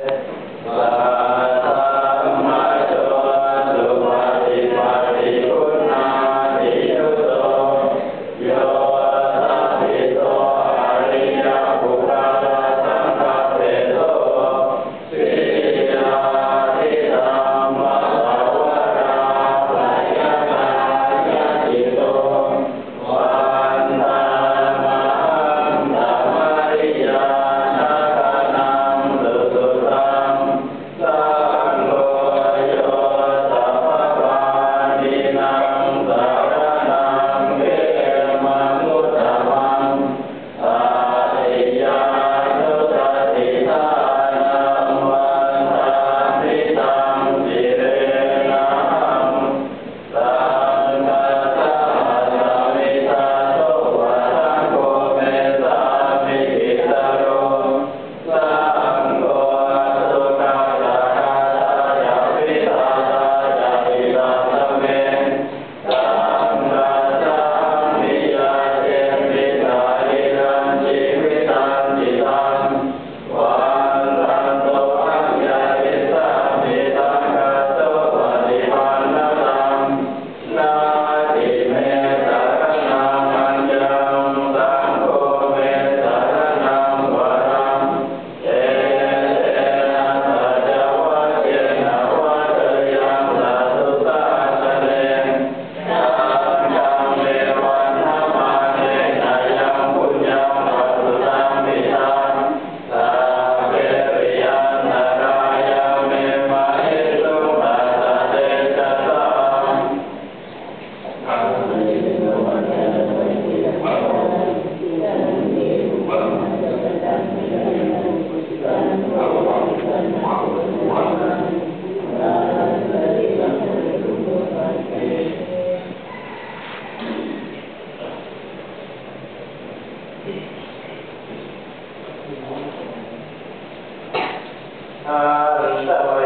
Uh, Uh.